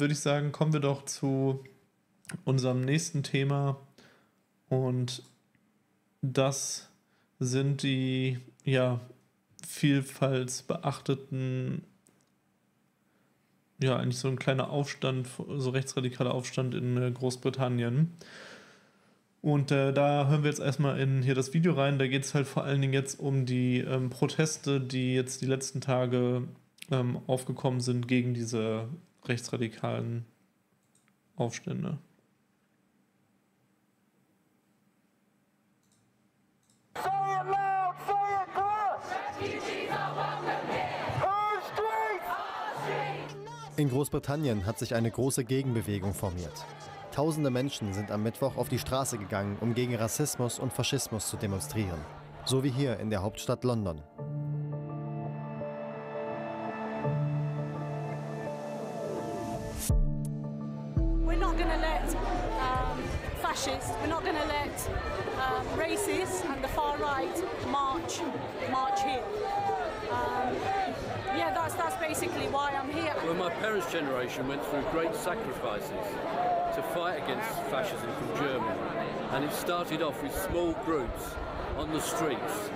würde ich sagen, kommen wir doch zu unserem nächsten Thema. Und das sind die ja vielfalt beachteten, ja, eigentlich so ein kleiner Aufstand, so rechtsradikaler Aufstand in äh, Großbritannien. Und äh, da hören wir jetzt erstmal in hier das Video rein. Da geht es halt vor allen Dingen jetzt um die ähm, Proteste, die jetzt die letzten Tage ähm, aufgekommen sind gegen diese rechtsradikalen Aufstände. In Großbritannien hat sich eine große Gegenbewegung formiert. Tausende Menschen sind am Mittwoch auf die Straße gegangen, um gegen Rassismus und Faschismus zu demonstrieren. So wie hier in der Hauptstadt London. We're not going to let um, racists and the far right march, march here. Um, yeah, that's, that's basically why I'm here. Well, my parents' generation went through great sacrifices to fight against fascism from Germany. And it started off with small groups on the streets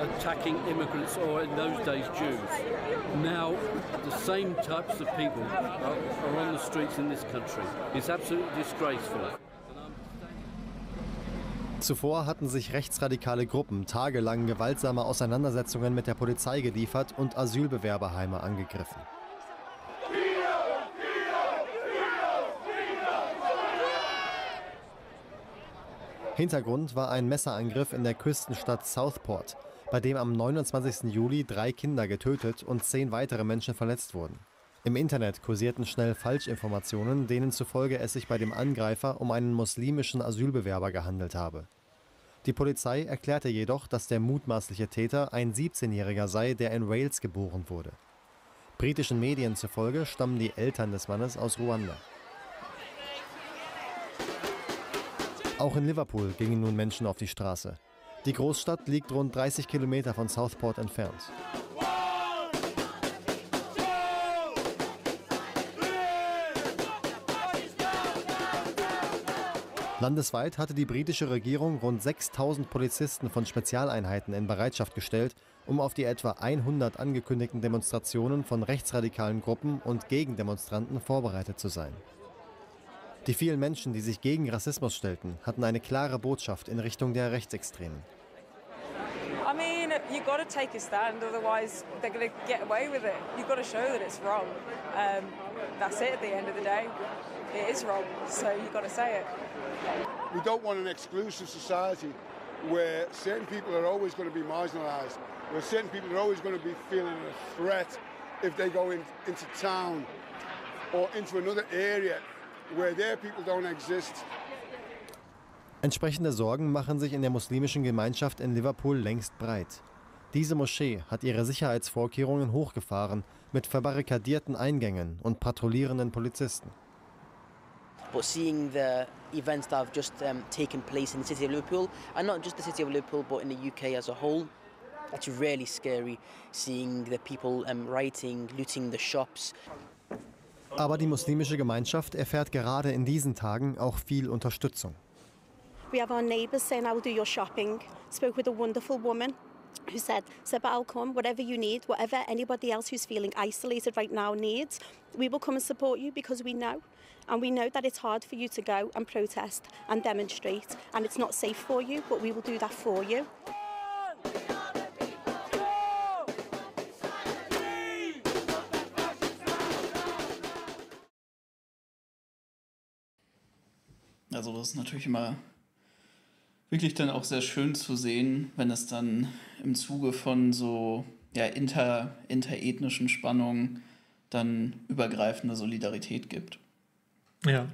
attacking immigrants or in those days Jews. Now the same types of people are, are on the streets in this country. It's absolutely disgraceful. Zuvor hatten sich rechtsradikale Gruppen tagelang gewaltsame Auseinandersetzungen mit der Polizei geliefert und Asylbewerberheime angegriffen. Hintergrund war ein Messerangriff in der Küstenstadt Southport, bei dem am 29. Juli drei Kinder getötet und zehn weitere Menschen verletzt wurden. Im Internet kursierten schnell Falschinformationen, denen zufolge es sich bei dem Angreifer um einen muslimischen Asylbewerber gehandelt habe. Die Polizei erklärte jedoch, dass der mutmaßliche Täter ein 17-Jähriger sei, der in Wales geboren wurde. Britischen Medien zufolge stammen die Eltern des Mannes aus Ruanda. Auch in Liverpool gingen nun Menschen auf die Straße. Die Großstadt liegt rund 30 Kilometer von Southport entfernt. Landesweit hatte die britische Regierung rund 6000 Polizisten von Spezialeinheiten in Bereitschaft gestellt, um auf die etwa 100 angekündigten Demonstrationen von rechtsradikalen Gruppen und Gegendemonstranten vorbereitet zu sein. Die vielen Menschen, die sich gegen Rassismus stellten, hatten eine klare Botschaft in Richtung der Rechtsextremen. Mean, you got to take a stand, otherwise they're going to get away with it. You've got to show that it's wrong. Um, that's it. At the end of the day, it is wrong. So you've got to say it. We don't want an exclusive society where certain people are always going to be marginalised, where certain people are always going to be feeling a threat if they go in, into town or into another area where their people don't exist. Entsprechende Sorgen machen sich in der muslimischen Gemeinschaft in Liverpool längst breit. Diese Moschee hat ihre Sicherheitsvorkehrungen hochgefahren mit verbarrikadierten Eingängen und patrouillierenden Polizisten. But seeing the events that have just um, taken place in the city of Liverpool, and not just the city of Liverpool, but in the UK as a whole, it's really scary seeing the people um, rioting, looting the shops. Aber die muslimische Gemeinschaft erfährt gerade in diesen Tagen auch viel Unterstützung. We have our neighbours saying, I'll do your shopping. Spoke with a wonderful woman who said, Seba, I'll come, whatever you need, whatever anybody else who's feeling isolated right now needs, we will come and support you because we know. And we know that it's hard for you to go and protest and demonstrate, and it's not safe for you, but we will do that for you. Also das ist natürlich immer wirklich dann auch sehr schön zu sehen, wenn es dann im Zuge von so ja, inter, interethnischen Spannungen dann übergreifende Solidarität gibt. Ja.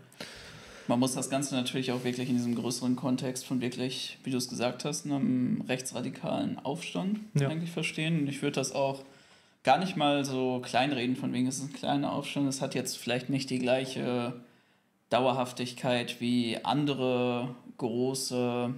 Man muss das Ganze natürlich auch wirklich in diesem größeren Kontext von wirklich, wie du es gesagt hast, einem rechtsradikalen Aufstand Ja. eigentlich verstehen. Und ich würde das auch gar nicht mal so kleinreden, von wegen es ist ein kleiner Aufstand. Es hat jetzt vielleicht nicht die gleiche Dauerhaftigkeit wie andere große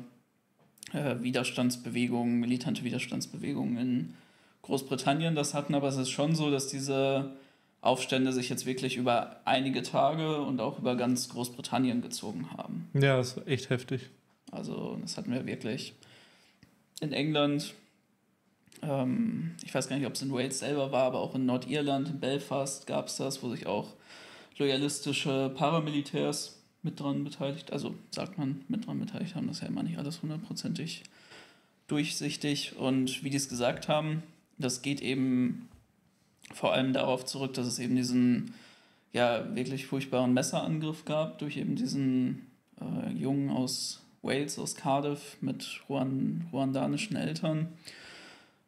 äh, Widerstandsbewegungen, militante Widerstandsbewegungen in Großbritannien das hatten, aber es ist schon so, dass diese Aufstände sich jetzt wirklich über einige Tage und auch über ganz Großbritannien gezogen haben. Ja, das ist echt heftig. Also das hatten wir wirklich in England, ähm, ich weiß gar nicht, ob es in Wales selber war, aber auch in Nordirland, in Belfast gab es das, wo sich auch loyalistische Paramilitärs mit dran beteiligt, also sagt man mit dran beteiligt haben, das ist ja immer nicht alles hundertprozentig durchsichtig. Und wie die es gesagt haben, das geht eben vor allem darauf zurück, dass es eben diesen ja wirklich furchtbaren Messerangriff gab durch eben diesen äh, Jungen aus Wales, aus Cardiff mit Ruan ruandanischen Eltern.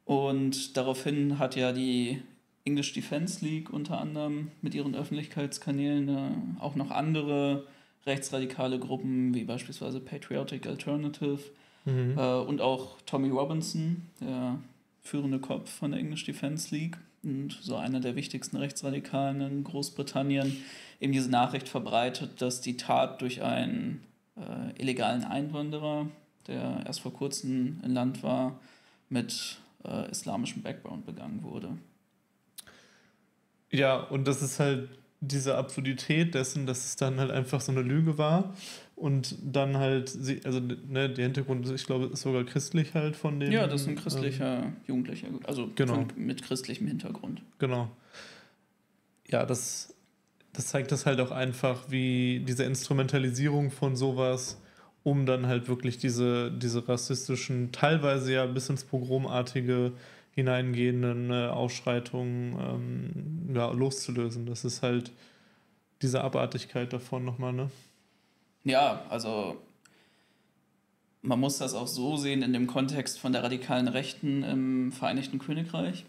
Und daraufhin hat ja die English Defense League unter anderem mit ihren Öffentlichkeitskanälen äh, auch noch andere rechtsradikale Gruppen wie beispielsweise Patriotic Alternative mhm. äh, und auch Tommy Robinson, der führende Kopf von der English Defense League und so einer der wichtigsten Rechtsradikalen in Großbritannien, eben diese Nachricht verbreitet, dass die Tat durch einen äh, illegalen Einwanderer, der erst vor kurzem im Land war, mit äh, islamischem Background begangen wurde. Ja, und das ist halt diese Absurdität dessen, dass es dann halt einfach so eine Lüge war und dann halt, also ne, der Hintergrund, ich glaube, ist sogar christlich halt von dem. Ja, das ist ein christlicher ähm, Jugendlicher, also genau. von, mit christlichem Hintergrund. Genau. Ja, das, das zeigt das halt auch einfach, wie diese Instrumentalisierung von sowas, um dann halt wirklich diese, diese rassistischen, teilweise ja bis ins Pogromartige hineingehenden äh, Ausschreitungen ähm, ja, loszulösen. Das ist halt diese Abartigkeit davon nochmal, ne? Ja, also man muss das auch so sehen in dem Kontext von der radikalen Rechten im Vereinigten Königreich.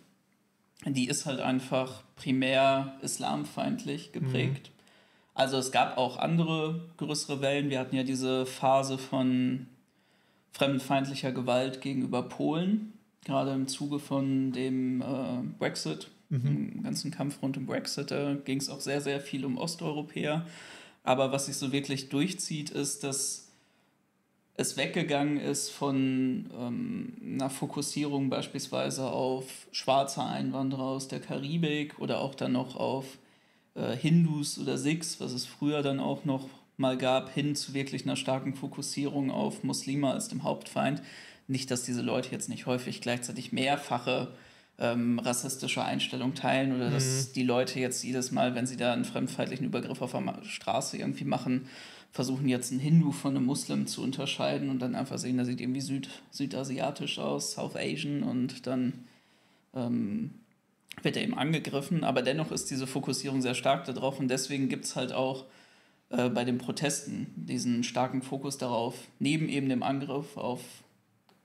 Die ist halt einfach primär islamfeindlich geprägt. Mhm. Also es gab auch andere größere Wellen. Wir hatten ja diese Phase von fremdenfeindlicher Gewalt gegenüber Polen gerade im Zuge von dem äh, Brexit, mhm. dem ganzen Kampf rund um Brexit, da ging es auch sehr, sehr viel um Osteuropäer. Aber was sich so wirklich durchzieht, ist, dass es weggegangen ist von ähm, einer Fokussierung beispielsweise auf schwarze Einwanderer aus der Karibik oder auch dann noch auf äh, Hindus oder Sikhs, was es früher dann auch noch mal gab, hin zu wirklich einer starken Fokussierung auf Muslime als dem Hauptfeind. Nicht, dass diese Leute jetzt nicht häufig gleichzeitig mehrfache ähm, rassistische Einstellungen teilen oder mhm. dass die Leute jetzt jedes Mal, wenn sie da einen fremdfeindlichen Übergriff auf der Straße irgendwie machen, versuchen jetzt einen Hindu von einem Muslim zu unterscheiden und dann einfach sehen, der sieht irgendwie Süd, südasiatisch aus, South Asian und dann ähm, wird er eben angegriffen. Aber dennoch ist diese Fokussierung sehr stark darauf und deswegen gibt es halt auch äh, bei den Protesten diesen starken Fokus darauf, neben eben dem Angriff auf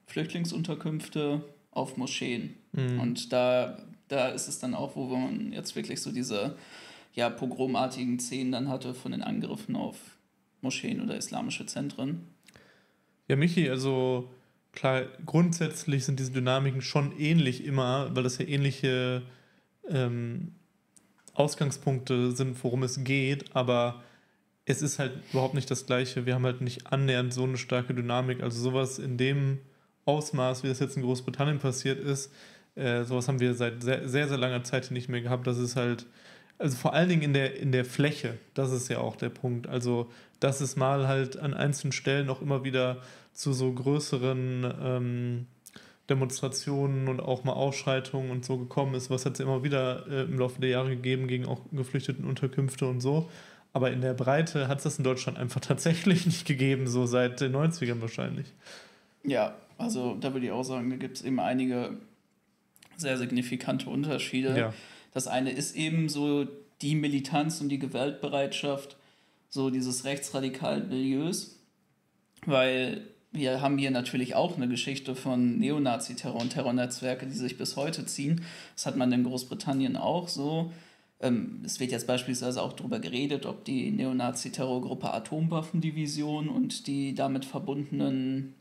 Flüchtlingsunterkünfte auf Moscheen. Mhm. Und da, da ist es dann auch, wo man jetzt wirklich so diese ja, pogromartigen Szenen dann hatte von den Angriffen auf Moscheen oder islamische Zentren. Ja, Michi, also klar, grundsätzlich sind diese Dynamiken schon ähnlich immer, weil das ja ähnliche ähm, Ausgangspunkte sind, worum es geht, aber es ist halt überhaupt nicht das Gleiche. Wir haben halt nicht annähernd so eine starke Dynamik. Also sowas in dem Ausmaß, wie das jetzt in Großbritannien passiert ist, äh, sowas haben wir seit sehr, sehr, sehr langer Zeit nicht mehr gehabt. Das ist halt, also vor allen Dingen in der, in der Fläche, das ist ja auch der Punkt. Also, dass es mal halt an einzelnen Stellen auch immer wieder zu so größeren ähm, Demonstrationen und auch mal Ausschreitungen und so gekommen ist, was hat es immer wieder äh, im Laufe der Jahre gegeben gegen auch geflüchteten Unterkünfte und so. Aber in der Breite hat es das in Deutschland einfach tatsächlich nicht gegeben, so seit den 90ern wahrscheinlich. Ja, also da würde ich auch sagen, da gibt es eben einige sehr signifikante Unterschiede. Ja. Das eine ist eben so die Militanz und die Gewaltbereitschaft so dieses rechtsradikalen Milieus, weil wir haben hier natürlich auch eine Geschichte von Neonazi-Terror und Terrornetzwerke, die sich bis heute ziehen. Das hat man in Großbritannien auch so. Ähm, es wird jetzt beispielsweise auch darüber geredet, ob die Neonazi-Terrorgruppe Atomwaffendivision und die damit verbundenen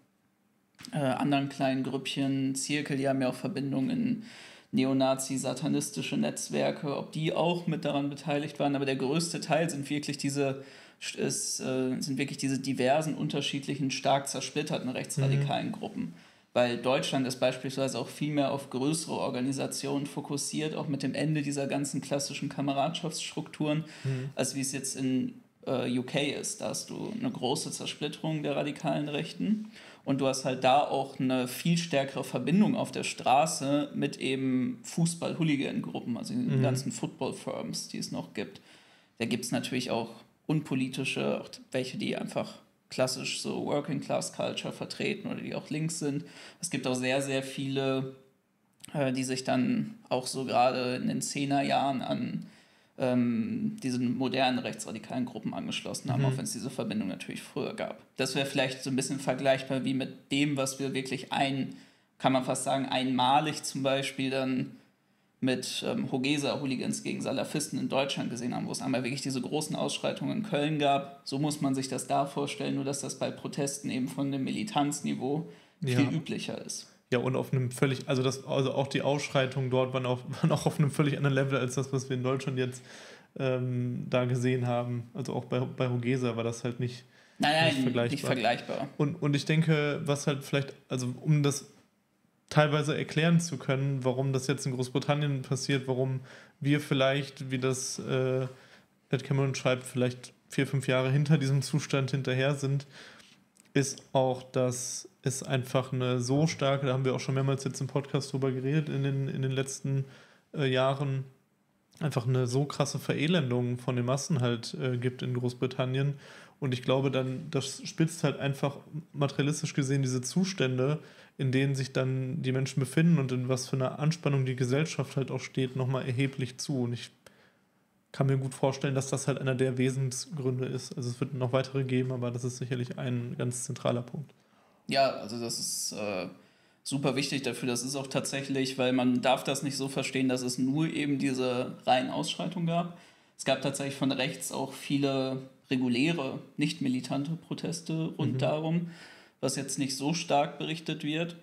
äh, anderen kleinen Grüppchen, Zirkel, die haben ja auch Verbindungen in neonazi-satanistische Netzwerke, ob die auch mit daran beteiligt waren. Aber der größte Teil sind wirklich diese, ist, äh, sind wirklich diese diversen, unterschiedlichen, stark zersplitterten rechtsradikalen mhm. Gruppen. weil Deutschland ist beispielsweise auch viel mehr auf größere Organisationen fokussiert, auch mit dem Ende dieser ganzen klassischen Kameradschaftsstrukturen, mhm. als wie es jetzt in äh, UK ist. Da hast du eine große Zersplitterung der radikalen Rechten und du hast halt da auch eine viel stärkere Verbindung auf der Straße mit eben Fußball-Hooligan-Gruppen, also den mhm. ganzen Football-Firms, die es noch gibt. Da gibt es natürlich auch unpolitische, auch welche, die einfach klassisch so Working Class Culture vertreten oder die auch links sind. Es gibt auch sehr, sehr viele, äh, die sich dann auch so gerade in den Zehnerjahren an ähm, diesen modernen rechtsradikalen Gruppen angeschlossen haben, mhm. auch wenn es diese Verbindung natürlich früher gab. Das wäre vielleicht so ein bisschen vergleichbar wie mit dem, was wir wirklich ein, kann man fast sagen, einmalig zum Beispiel dann mit ähm, Hogesa-Hooligans gegen Salafisten in Deutschland gesehen haben, wo es einmal wirklich diese großen Ausschreitungen in Köln gab. So muss man sich das da vorstellen, nur dass das bei Protesten eben von dem Militanzniveau viel ja. üblicher ist. Ja, und auf einem völlig, also das, also auch die Ausschreitungen dort waren, auf, waren auch auf einem völlig anderen Level als das, was wir in Deutschland jetzt ähm, da gesehen haben. Also auch bei, bei Hogesa war das halt nicht, nein, nicht vergleichbar. Nicht vergleichbar. Und, und ich denke, was halt vielleicht, also um das teilweise erklären zu können, warum das jetzt in Großbritannien passiert, warum wir vielleicht, wie das äh, Ed Cameron schreibt, vielleicht vier, fünf Jahre hinter diesem Zustand hinterher sind, ist auch, dass es einfach eine so starke, da haben wir auch schon mehrmals jetzt im Podcast drüber geredet in den, in den letzten äh, Jahren, einfach eine so krasse Verelendung von den Massen halt äh, gibt in Großbritannien. Und ich glaube, dann, das spitzt halt einfach materialistisch gesehen diese Zustände in denen sich dann die Menschen befinden und in was für einer Anspannung die Gesellschaft halt auch steht, nochmal erheblich zu. Und ich kann mir gut vorstellen, dass das halt einer der Wesensgründe ist. Also es wird noch weitere geben, aber das ist sicherlich ein ganz zentraler Punkt. Ja, also das ist äh, super wichtig dafür. Das ist auch tatsächlich, weil man darf das nicht so verstehen, dass es nur eben diese reinen Ausschreitungen gab. Es gab tatsächlich von rechts auch viele reguläre, nicht militante Proteste rund mhm. darum was jetzt nicht so stark berichtet wird.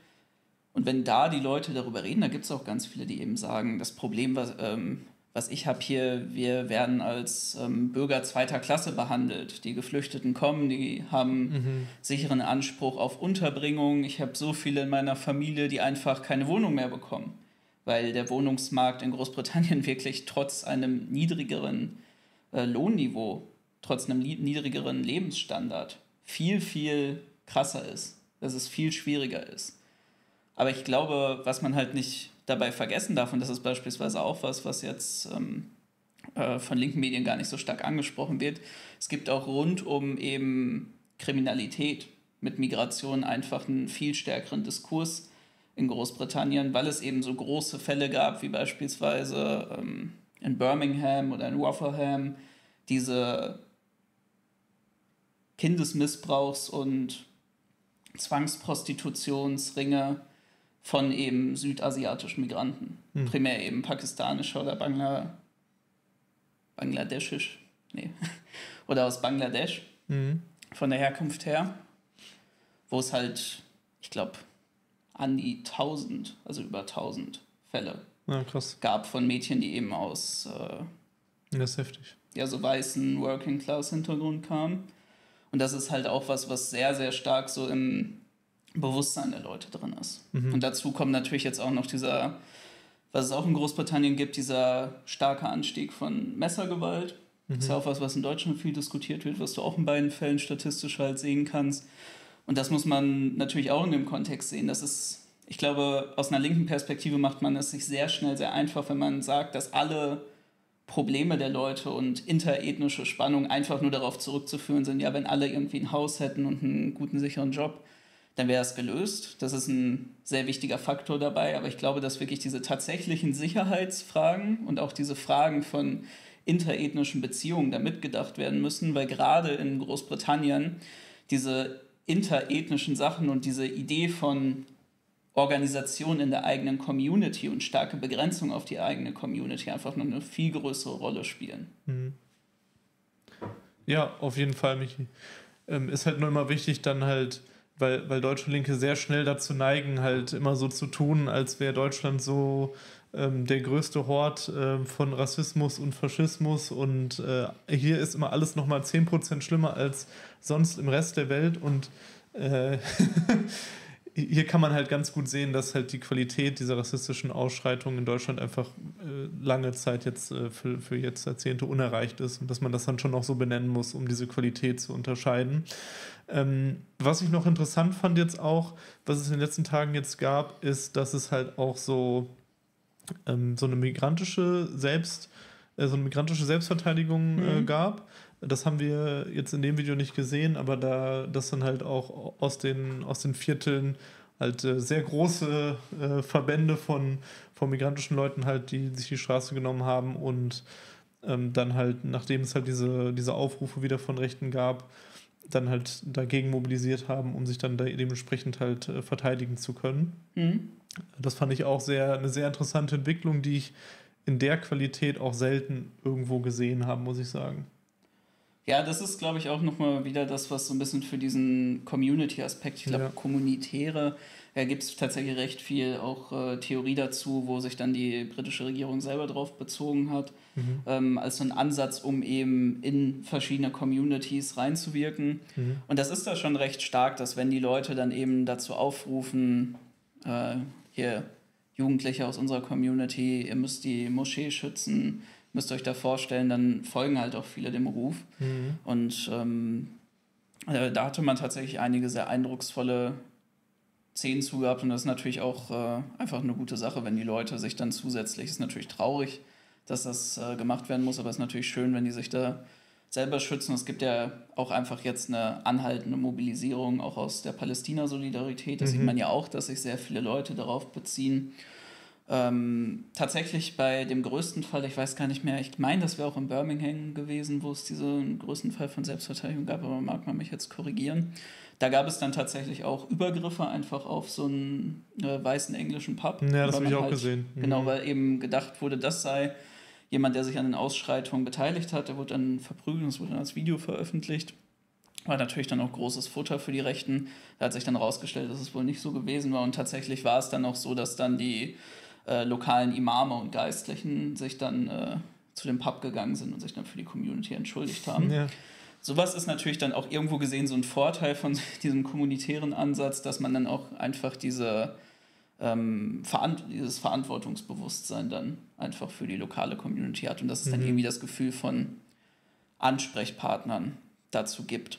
Und wenn da die Leute darüber reden, da gibt es auch ganz viele, die eben sagen, das Problem, was, ähm, was ich habe hier, wir werden als ähm, Bürger zweiter Klasse behandelt. Die Geflüchteten kommen, die haben mhm. sicheren Anspruch auf Unterbringung. Ich habe so viele in meiner Familie, die einfach keine Wohnung mehr bekommen, weil der Wohnungsmarkt in Großbritannien wirklich trotz einem niedrigeren äh, Lohnniveau, trotz einem niedrigeren Lebensstandard viel, viel krasser ist, dass es viel schwieriger ist. Aber ich glaube, was man halt nicht dabei vergessen darf, und das ist beispielsweise auch was, was jetzt ähm, äh, von linken Medien gar nicht so stark angesprochen wird, es gibt auch rund um eben Kriminalität mit Migration einfach einen viel stärkeren Diskurs in Großbritannien, weil es eben so große Fälle gab, wie beispielsweise ähm, in Birmingham oder in Rotherham, diese Kindesmissbrauchs- und Zwangsprostitutionsringe von eben südasiatischen Migranten. Hm. Primär eben pakistanischer oder Bangla bangladeschisch, nee, oder aus Bangladesch mhm. von der Herkunft her, wo es halt, ich glaube, an die 1000, also über 1000 Fälle ja, gab von Mädchen, die eben aus äh, das ist heftig. ja, so weißen Working-Class-Hintergrund kamen und das ist halt auch was, was sehr, sehr stark so im Bewusstsein der Leute drin ist. Mhm. Und dazu kommt natürlich jetzt auch noch dieser, was es auch in Großbritannien gibt, dieser starke Anstieg von Messergewalt. Mhm. Das ist ja auch was, was in Deutschland viel diskutiert wird, was du auch in beiden Fällen statistisch halt sehen kannst. Und das muss man natürlich auch in dem Kontext sehen. Das ist, ich glaube, aus einer linken Perspektive macht man es sich sehr schnell sehr einfach, wenn man sagt, dass alle Probleme der Leute und interethnische Spannungen einfach nur darauf zurückzuführen sind, ja, wenn alle irgendwie ein Haus hätten und einen guten, sicheren Job, dann wäre es gelöst. Das ist ein sehr wichtiger Faktor dabei, aber ich glaube, dass wirklich diese tatsächlichen Sicherheitsfragen und auch diese Fragen von interethnischen Beziehungen da mitgedacht werden müssen, weil gerade in Großbritannien diese interethnischen Sachen und diese Idee von Organisation in der eigenen Community und starke Begrenzung auf die eigene Community einfach noch eine viel größere Rolle spielen. Mhm. Ja, auf jeden Fall, Michi. Ähm, ist halt nur immer wichtig, dann halt, weil, weil deutsche Linke sehr schnell dazu neigen, halt immer so zu tun, als wäre Deutschland so ähm, der größte Hort äh, von Rassismus und Faschismus. Und äh, hier ist immer alles nochmal 10% schlimmer als sonst im Rest der Welt. Und äh, hier kann man halt ganz gut sehen, dass halt die Qualität dieser rassistischen Ausschreitungen in Deutschland einfach äh, lange Zeit jetzt äh, für, für jetzt Jahrzehnte unerreicht ist. Und dass man das dann schon noch so benennen muss, um diese Qualität zu unterscheiden. Ähm, was ich noch interessant fand jetzt auch, was es in den letzten Tagen jetzt gab, ist, dass es halt auch so, ähm, so eine migrantische Selbst, äh, so eine migrantische Selbstverteidigung äh, mhm. gab. Das haben wir jetzt in dem Video nicht gesehen, aber da das dann halt auch aus den, aus den Vierteln halt äh, sehr große äh, Verbände von, von migrantischen Leuten halt, die sich die Straße genommen haben und ähm, dann halt, nachdem es halt diese, diese Aufrufe wieder von Rechten gab, dann halt dagegen mobilisiert haben, um sich dann dementsprechend halt äh, verteidigen zu können. Mhm. Das fand ich auch sehr, eine sehr interessante Entwicklung, die ich in der Qualität auch selten irgendwo gesehen habe, muss ich sagen. Ja, das ist, glaube ich, auch nochmal wieder das, was so ein bisschen für diesen Community-Aspekt, ich glaube, ja. Kommunitäre, da gibt es tatsächlich recht viel auch äh, Theorie dazu, wo sich dann die britische Regierung selber drauf bezogen hat, mhm. ähm, als so ein Ansatz, um eben in verschiedene Communities reinzuwirken. Mhm. Und das ist da schon recht stark, dass wenn die Leute dann eben dazu aufrufen, äh, hier Jugendliche aus unserer Community, ihr müsst die Moschee schützen, müsst ihr euch da vorstellen, dann folgen halt auch viele dem Ruf. Mhm. Und ähm, äh, da hatte man tatsächlich einige sehr eindrucksvolle Szenen zugehabt und das ist natürlich auch äh, einfach eine gute Sache, wenn die Leute sich dann zusätzlich, ist natürlich traurig, dass das äh, gemacht werden muss, aber es ist natürlich schön, wenn die sich da selber schützen. Es gibt ja auch einfach jetzt eine anhaltende Mobilisierung auch aus der Palästina-Solidarität. Da mhm. sieht man ja auch, dass sich sehr viele Leute darauf beziehen. Ähm, tatsächlich bei dem größten Fall, ich weiß gar nicht mehr, ich meine, das wäre auch in Birmingham gewesen, wo es diesen größten Fall von Selbstverteidigung gab, aber mag man mich jetzt korrigieren. Da gab es dann tatsächlich auch Übergriffe einfach auf so einen äh, weißen englischen Pub. Ja, das habe ich auch halt, gesehen. Mhm. Genau, weil eben gedacht wurde, das sei jemand, der sich an den Ausschreitungen beteiligt hat. Der wurde dann verprügelt, das wurde dann als Video veröffentlicht. War natürlich dann auch großes Futter für die Rechten. Da hat sich dann herausgestellt, dass es wohl nicht so gewesen war. Und tatsächlich war es dann auch so, dass dann die äh, lokalen Imame und Geistlichen sich dann äh, zu dem Pub gegangen sind und sich dann für die Community entschuldigt haben. Ja. Sowas ist natürlich dann auch irgendwo gesehen so ein Vorteil von diesem kommunitären Ansatz, dass man dann auch einfach diese, ähm, Verant dieses Verantwortungsbewusstsein dann einfach für die lokale Community hat und dass es mhm. dann irgendwie das Gefühl von Ansprechpartnern dazu gibt.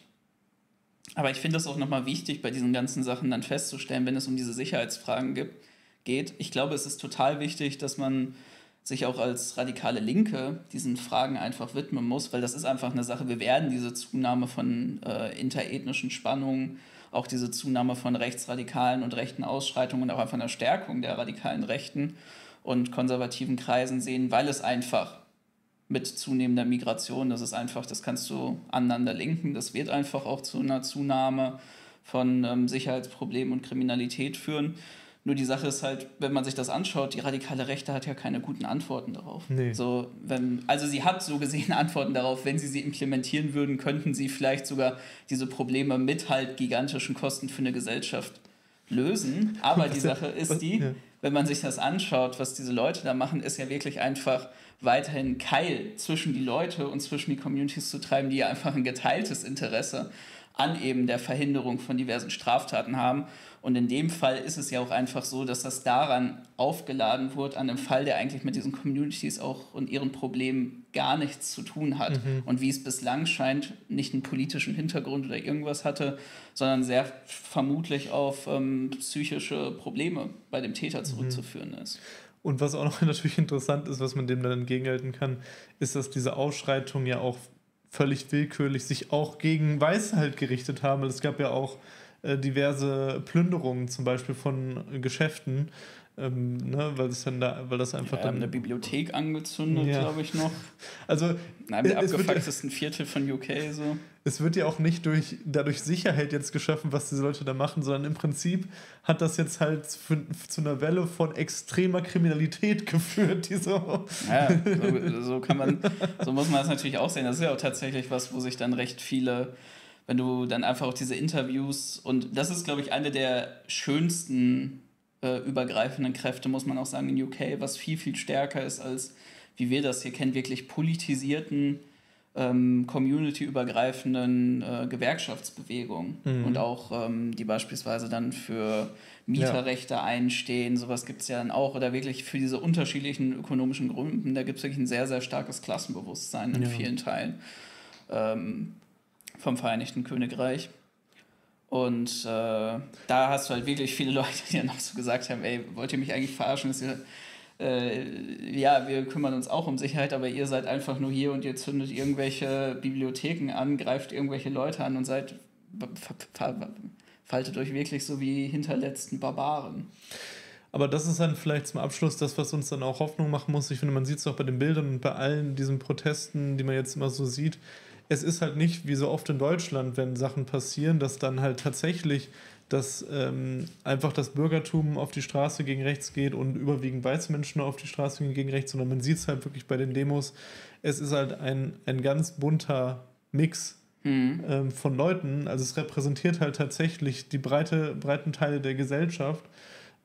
Aber ich finde es auch nochmal wichtig, bei diesen ganzen Sachen dann festzustellen, wenn es um diese Sicherheitsfragen gibt, geht. Ich glaube, es ist total wichtig, dass man sich auch als radikale Linke diesen Fragen einfach widmen muss, weil das ist einfach eine Sache. Wir werden diese Zunahme von äh, interethnischen Spannungen, auch diese Zunahme von rechtsradikalen und rechten Ausschreitungen und auch einfach eine Stärkung der radikalen Rechten und konservativen Kreisen sehen, weil es einfach mit zunehmender Migration, das ist einfach, das kannst du aneinander linken, das wird einfach auch zu einer Zunahme von ähm, Sicherheitsproblemen und Kriminalität führen. Nur die Sache ist halt, wenn man sich das anschaut, die radikale Rechte hat ja keine guten Antworten darauf. Nee. So, wenn, also sie hat so gesehen Antworten darauf, wenn sie sie implementieren würden, könnten sie vielleicht sogar diese Probleme mit halt gigantischen Kosten für eine Gesellschaft lösen. Aber die Sache ist die, wenn man sich das anschaut, was diese Leute da machen, ist ja wirklich einfach weiterhin Keil zwischen die Leute und zwischen die Communities zu treiben, die ja einfach ein geteiltes Interesse an eben der Verhinderung von diversen Straftaten haben. Und in dem Fall ist es ja auch einfach so, dass das daran aufgeladen wurde, an einem Fall, der eigentlich mit diesen Communities auch und ihren Problemen gar nichts zu tun hat. Mhm. Und wie es bislang scheint, nicht einen politischen Hintergrund oder irgendwas hatte, sondern sehr vermutlich auf ähm, psychische Probleme bei dem Täter mhm. zurückzuführen mhm. ist. Und was auch noch natürlich interessant ist, was man dem dann entgegenhalten kann, ist, dass diese Ausschreitungen ja auch völlig willkürlich sich auch gegen Weiße halt gerichtet haben. Es gab ja auch äh, diverse Plünderungen zum Beispiel von Geschäften, ähm, ne, weil es dann da, weil das einfach ja, dann eine Bibliothek angezündet, ja. glaube ich noch. Also Nein, der abgefucktesten Viertel von UK so. Es wird ja auch nicht durch dadurch Sicherheit jetzt geschaffen, was diese Leute da machen, sondern im Prinzip hat das jetzt halt für, zu einer Welle von extremer Kriminalität geführt, die so. Ja, so, so kann man, so muss man das natürlich auch sehen. Das ist ja auch tatsächlich was, wo sich dann recht viele wenn du dann einfach auch diese Interviews und das ist, glaube ich, eine der schönsten äh, übergreifenden Kräfte, muss man auch sagen, in UK, was viel, viel stärker ist als, wie wir das hier kennen, wirklich politisierten ähm, community-übergreifenden äh, Gewerkschaftsbewegungen Mhm. und auch ähm, die beispielsweise dann für Mieterrechte einstehen. Sowas gibt es ja dann auch oder wirklich für diese unterschiedlichen ökonomischen Gruppen. Da gibt es wirklich ein sehr, sehr starkes Klassenbewusstsein in Ja. vielen Teilen ähm, vom Vereinigten Königreich. Und äh, da hast du halt wirklich viele Leute, die dann auch so gesagt haben, ey, wollt ihr mich eigentlich verarschen? Ja, äh, ja, wir kümmern uns auch um Sicherheit, aber ihr seid einfach nur hier und ihr zündet irgendwelche Bibliotheken an, greift irgendwelche Leute an und seid, faltet euch wirklich so wie hinterletzten Barbaren. Aber das ist dann vielleicht zum Abschluss das, was uns dann auch Hoffnung machen muss. Ich finde, man sieht es auch bei den Bildern und bei allen diesen Protesten, die man jetzt immer so sieht. Es ist halt nicht wie so oft in Deutschland, wenn Sachen passieren, dass dann halt tatsächlich dass ähm, einfach das Bürgertum auf die Straße gegen rechts geht und überwiegend weiße Menschen auf die Straße gehen gegen rechts, sondern man sieht es halt wirklich bei den Demos. Es ist halt ein, ein ganz bunter Mix Mhm. ähm, von Leuten. Also es repräsentiert halt tatsächlich die breite, breiten Teile der Gesellschaft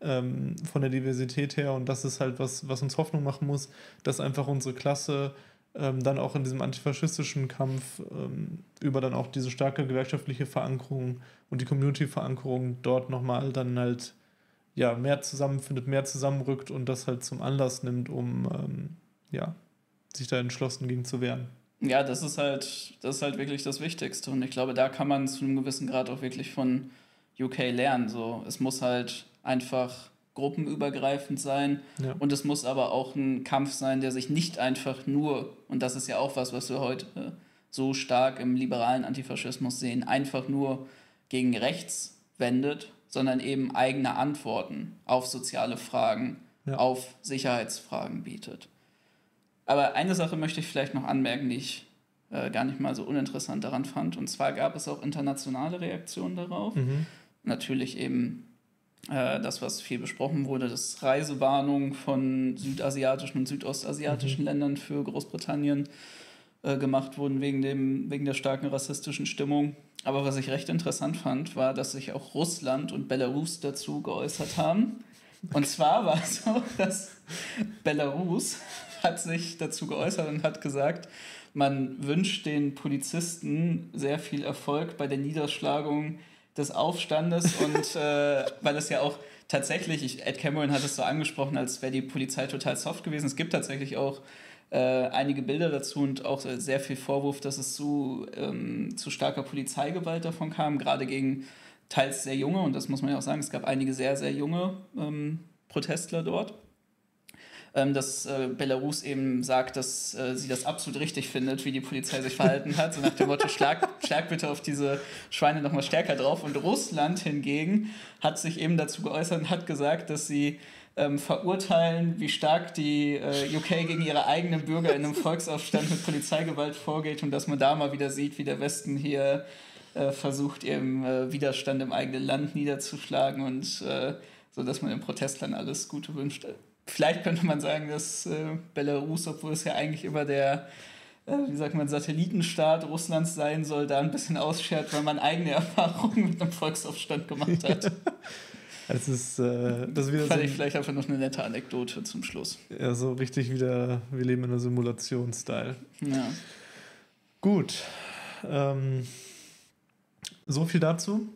ähm, von der Diversität her. Und das ist halt was, was uns Hoffnung machen muss, dass einfach unsere Klasse ähm, dann auch in diesem antifaschistischen Kampf ähm, über dann auch diese starke gewerkschaftliche Verankerung und die Community-Verankerung dort nochmal dann halt ja, mehr zusammenfindet, mehr zusammenrückt und das halt zum Anlass nimmt, um ähm, ja, sich da entschlossen gegen zu wehren. Ja, das ist halt, das ist halt wirklich das Wichtigste. Und ich glaube, da kann man zu einem gewissen Grad auch wirklich von UK lernen. So, es muss halt einfach gruppenübergreifend sein. Ja. Und es muss aber auch ein Kampf sein, der sich nicht einfach nur, und das ist ja auch was, was wir heute äh, so stark im liberalen Antifaschismus sehen, einfach nur gegen rechts wendet, sondern eben eigene Antworten auf soziale Fragen, Ja. auf Sicherheitsfragen bietet. Aber eine Sache möchte ich vielleicht noch anmerken, die ich äh, gar nicht mal so uninteressant daran fand. Und zwar gab es auch internationale Reaktionen darauf. Mhm. Natürlich eben äh, das, was viel besprochen wurde, dass Reisewarnungen von südasiatischen und südostasiatischen Ländern für Großbritannien äh, gemacht wurden wegen, dem, wegen der starken rassistischen Stimmung. Aber was ich recht interessant fand, war, dass sich auch Russland und Belarus dazu geäußert haben. Und zwar war es so, dass Belarus hat sich dazu geäußert und hat gesagt, man wünscht den Polizisten sehr viel Erfolg bei der Niederschlagung des Aufstandes und äh, weil es ja auch tatsächlich, ich, Ed Cameron hat es so angesprochen, als wäre die Polizei total soft gewesen. Es gibt tatsächlich auch äh, einige Bilder dazu und auch äh, sehr viel Vorwurf, dass es zu, ähm, zu starker Polizeigewalt davon kam, gerade gegen teils sehr junge, und das muss man ja auch sagen, es gab einige sehr, sehr junge ähm, Protestler dort. Ähm, dass äh, Belarus eben sagt, dass äh, sie das absolut richtig findet, wie die Polizei sich verhalten hat. So nach dem Motto, schlag, schlag bitte auf diese Schweine nochmal stärker drauf. Und Russland hingegen hat sich eben dazu geäußert und hat gesagt, dass sie ähm, verurteilen, wie stark die äh, UK gegen ihre eigenen Bürger in einem Volksaufstand mit Polizeigewalt vorgeht und dass man da mal wieder sieht, wie der Westen hier äh, versucht, ihren äh, Widerstand im eigenen Land niederzuschlagen und äh, so, dass man den Protestlern alles Gute wünscht. Vielleicht könnte man sagen, dass äh, Belarus, obwohl es ja eigentlich immer der, äh, wie sagt man, Satellitenstaat Russlands sein soll, da ein bisschen ausschert, weil man eigene Erfahrungen mit einem Volksaufstand gemacht hat. Es ist, äh, das ist wieder Fand so, ich vielleicht einfach noch eine nette Anekdote zum Schluss. ja, so richtig wieder, wir leben in einer Simulation-Style. Ja. Gut. Ähm, so viel dazu.